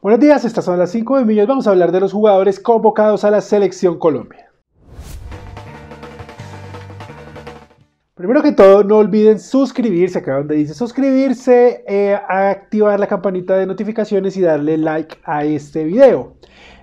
Buenos días, estas son las 5 de millones. Vamos a hablar de los jugadores convocados a la Selección Colombia. Primero que todo, no olviden suscribirse, acá donde dice suscribirse, eh, activar la campanita de notificaciones y darle like a este video.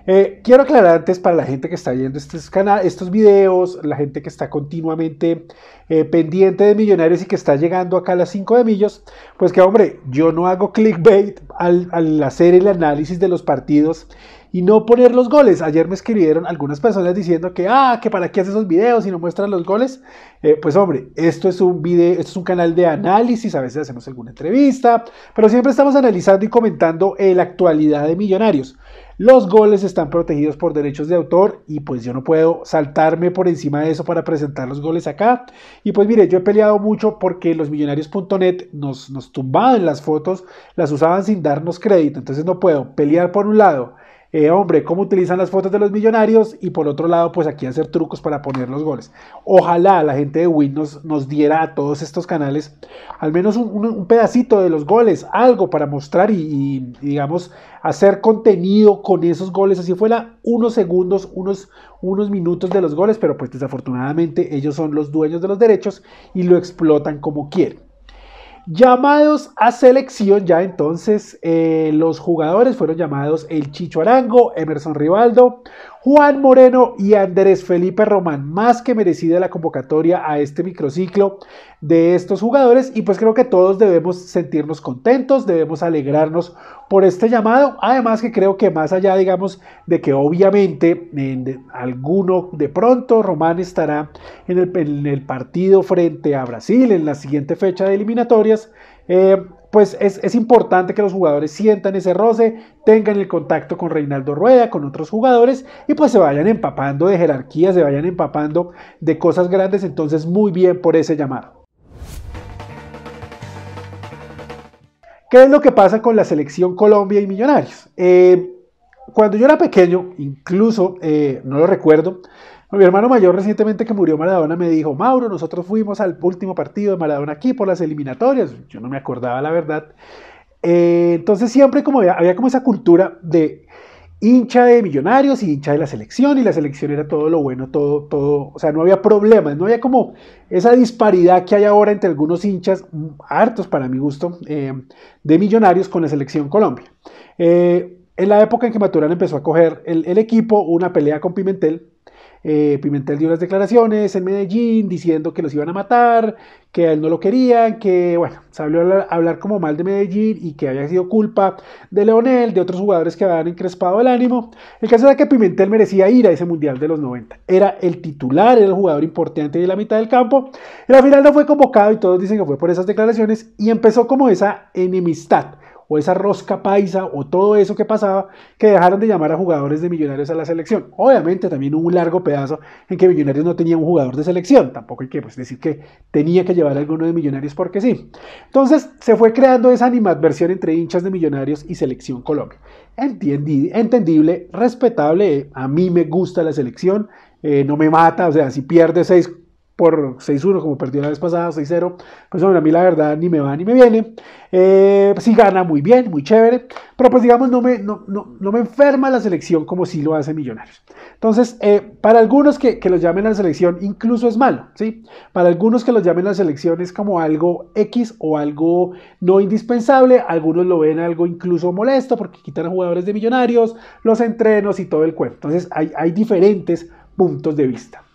Eh, quiero aclarar antes para la gente que está viendo estos, estos videos, la gente que está continuamente eh, pendiente de millonarios y que está llegando acá a las 5 de millos, pues que hombre, yo no hago clickbait al, hacer el análisis de los partidos y no poner los goles. Ayer me escribieron algunas personas diciendo que, ah, que para qué haces esos videos y no muestran los goles. Eh, pues hombre, esto es un video, esto es un canal de análisis, a veces hacemos alguna entrevista, pero siempre estamos analizando y comentando la actualidad de Millonarios. Los goles están protegidos por derechos de autor y pues yo no puedo saltarme por encima de eso para presentar los goles acá. Y pues mire, yo he peleado mucho porque los millonarios.net nos, nos tumbaban las fotos, las usaban sin darnos crédito. Entonces no puedo pelear por un lado eh, hombre, cómo utilizan las fotos de los millonarios y por otro lado, pues aquí hacer trucos para poner los goles. Ojalá la gente de Win nos, diera a todos estos canales al menos un, pedacito de los goles, algo para mostrar y, digamos, hacer contenido con esos goles, así fuera unos segundos, unos, unos minutos de los goles, pero pues desafortunadamente ellos son los dueños de los derechos y lo explotan como quieren. Llamados a selección, ya entonces eh, los jugadores fueron llamados el Chicho Arango, Emerson Rivaldo, Juan Moreno y Andrés Felipe Román, más que merecida la convocatoria a este microciclo de estos jugadores. Y pues creo que todos debemos sentirnos contentos, debemos alegrarnos por este llamado, además que creo que más allá digamos de que obviamente en alguno de pronto Román estará en el, en el partido frente a Brasil en la siguiente fecha de eliminatorias, eh, pues es, importante que los jugadores sientan ese roce, tengan el contacto con Reinaldo Rueda, con otros jugadores y pues se vayan empapando de jerarquía, se vayan empapando de cosas grandes, entonces muy bien por ese llamado. ¿Qué es lo que pasa con la selección Colombia y Millonarios? Eh, cuando yo era pequeño, incluso, eh, no lo recuerdo, mi hermano mayor recientemente que murió Maradona me dijo, Mauro, nosotros fuimos al último partido de Maradona aquí por las eliminatorias. Yo no me acordaba la verdad. Eh, entonces siempre como había, como esa cultura de hincha de millonarios y hincha de la selección y la selección era todo lo bueno, todo, todo, o sea, no había problemas, no había como esa disparidad que hay ahora entre algunos hinchas, hartos para mi gusto, eh, de millonarios con la selección Colombia. Eh, en la época en que Maturana empezó a coger el, el equipo, una pelea con Pimentel, eh, Pimentel dio unas declaraciones en Medellín diciendo que los iban a matar, que a él no lo querían, que bueno, habló a hablar como mal de Medellín y que había sido culpa de Leonel, de otros jugadores que habían encrespado el ánimo. El caso era que Pimentel merecía ir a ese Mundial de los 90. Era el titular, era el jugador importante de la mitad del campo. Y al final no fue convocado y todos dicen que fue por esas declaraciones y empezó como esa enemistad o esa rosca paisa o todo eso que pasaba que dejaron de llamar a jugadores de Millonarios a la selección. Obviamente también hubo un largo pedazo en que Millonarios no tenía un jugador de selección, tampoco hay que pues, decir que tenía que llevar a alguno de Millonarios porque sí. Entonces se fue creando esa animadversión entre hinchas de Millonarios y Selección Colombia. entendible, respetable, a mí me gusta la selección, eh, no me mata, o sea, si pierde seis por 6-1 como perdió la vez pasada, 6-0, pues hombre, a mí la verdad ni me va ni me viene. Eh, sí gana muy bien, muy chévere, pero pues digamos no me, no, no, no me enferma la selección como si lo hace Millonarios. Entonces, eh, para algunos que, que, los llamen a la selección incluso es malo, ¿sí? Para algunos que los llamen a la selección es como algo X o algo no indispensable, algunos lo ven algo incluso molesto porque quitan a jugadores de Millonarios, los entrenos y todo el cuento. Entonces, hay, hay diferentes puntos de vista.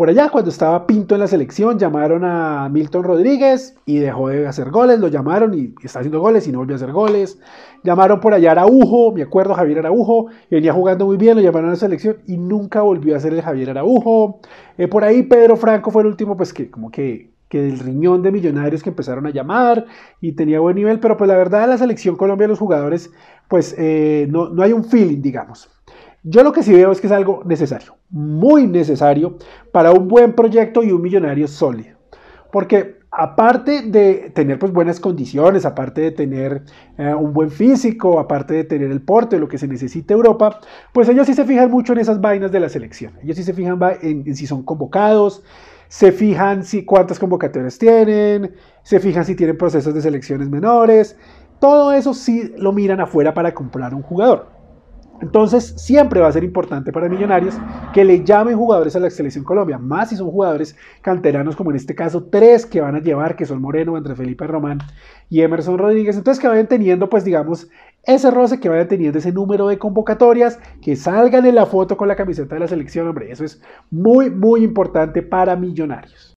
Por allá, cuando estaba Pinto en la selección, llamaron a Milton Rodríguez y dejó de hacer goles, lo llamaron y está haciendo goles y no volvió a hacer goles. Llamaron por allá a Araujo, me acuerdo, Javier Araujo, venía jugando muy bien, lo llamaron a la selección y nunca volvió a ser el Javier Araujo. Eh, por ahí Pedro Franco fue el último, pues que como que que del riñón de millonarios que empezaron a llamar y tenía buen nivel, pero pues la verdad la selección Colombia los jugadores, pues eh, no, no hay un feeling, digamos. Yo lo que sí veo es que es algo necesario, muy necesario para un buen proyecto y un millonario sólido. Porque aparte de tener pues buenas condiciones, aparte de tener eh, un buen físico, aparte de tener el porte, lo que se necesita Europa, pues ellos sí se fijan mucho en esas vainas de la selección. Ellos sí se fijan en, si son convocados, se fijan si cuántas convocatorias tienen, se fijan si tienen procesos de selecciones menores. Todo eso sí lo miran afuera para comprar un jugador. Entonces, siempre va a ser importante para Millonarios que le llamen jugadores a la selección Colombia, más si son jugadores canteranos, como en este caso tres que van a llevar, que son Moreno, André Felipe Román y Emerson Rodríguez. Entonces, que vayan teniendo, pues, digamos, ese roce, que vayan teniendo ese número de convocatorias, que salgan en la foto con la camiseta de la selección, hombre, eso es muy, muy importante para Millonarios.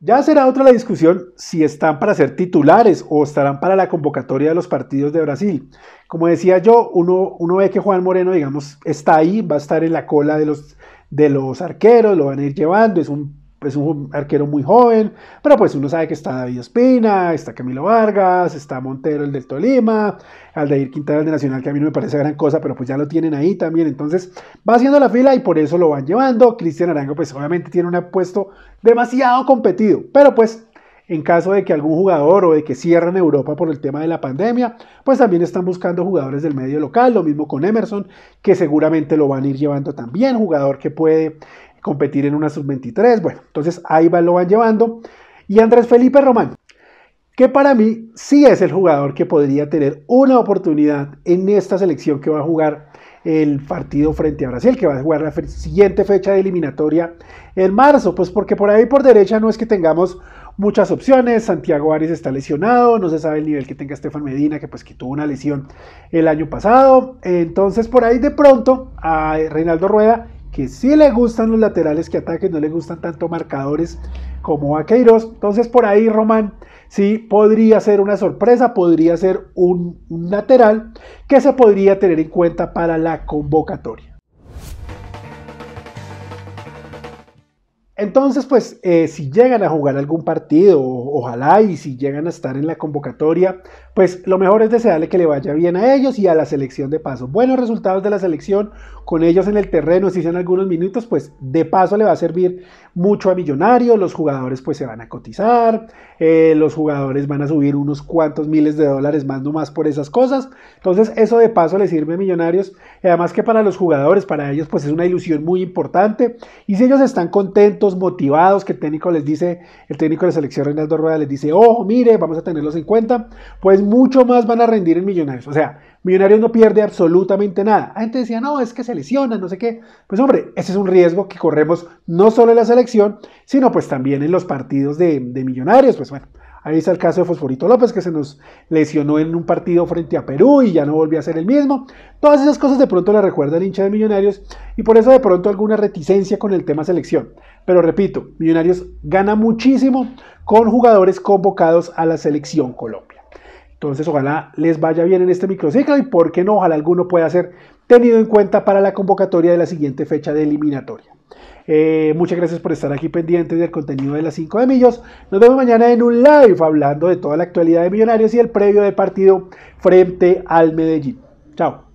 Ya será otra la discusión si están para ser titulares o estarán para la convocatoria de los partidos de Brasil. Como decía yo, uno, ve que Juan Moreno, digamos, está ahí, va a estar en la cola de los, de los arqueros, lo van a ir llevando, es un es un arquero muy joven, pero pues uno sabe que está David Espina, está Camilo Vargas, está Montero el del Tolima, Aldair Quintana el de Nacional, que a mí no me parece gran cosa, pero pues ya lo tienen ahí también, entonces va haciendo la fila y por eso lo van llevando. Cristian Arango pues obviamente tiene un puesto demasiado competido, pero pues en caso de que algún jugador o de que cierren Europa por el tema de la pandemia, pues también están buscando jugadores del medio local, lo mismo con Emerson, que seguramente lo van a ir llevando también, jugador que puede competir en una sub-23. Bueno, entonces ahí va, lo van llevando. Y Andrés Felipe Román, que para mí sí es el jugador que podría tener una oportunidad en esta selección que va a jugar el partido frente a Brasil, que va a jugar la siguiente fecha de eliminatoria en marzo, pues porque por ahí por derecha no es que tengamos muchas opciones, Santiago Arias está lesionado, no se sabe el nivel que tenga Estefan Medina, que pues que tuvo una lesión el año pasado, entonces por ahí de pronto a Reinaldo Rueda que sí le gustan los laterales que ataquen, no le gustan tanto marcadores como a Queiroz. Entonces por ahí Román sí podría ser una sorpresa, podría ser un lateral que se podría tener en cuenta para la convocatoria. Entonces, pues, eh, si llegan a jugar algún partido, ojalá, y si llegan a estar en la convocatoria, pues lo mejor es desearle que le vaya bien a ellos y a la selección de paso. Buenos resultados de la selección, con ellos en el terreno, si sean algunos minutos, pues de paso le va a servir mucho a Millonarios, los jugadores pues se van a cotizar, eh, los jugadores van a subir unos cuantos miles de dólares más nomás por esas cosas. Entonces, eso de paso le sirve a Millonarios, además que para los jugadores, para ellos, pues es una ilusión muy importante. Y si ellos están contentos, motivados, que el técnico les dice, el técnico de selección Reinaldo Rueda les dice, ojo, mire, vamos a tenerlos en cuenta, pues mucho más van a rendir en Millonarios. O sea, Millonarios no pierde absolutamente nada. La gente decía, no, es que se lesiona, no sé qué. Pues hombre, ese es un riesgo que corremos no solo en la selección, sino pues también en los partidos de, Millonarios. Pues bueno, Ahí está el caso de Fosforito López, que se nos lesionó en un partido frente a Perú y ya no volvió a ser el mismo. Todas esas cosas de pronto le recuerda el hincha de Millonarios y por eso de pronto alguna reticencia con el tema selección. Pero repito, Millonarios gana muchísimo con jugadores convocados a la selección Colombia. Entonces ojalá les vaya bien en este microciclo y por qué no, ojalá alguno pueda ser tenido en cuenta para la convocatoria de la siguiente fecha de eliminatoria. Eh, muchas gracias por estar aquí pendientes del contenido de las 5 de Millos. Nos vemos mañana en un live hablando de toda la actualidad de Millonarios y el previo del partido frente al Medellín. Chao.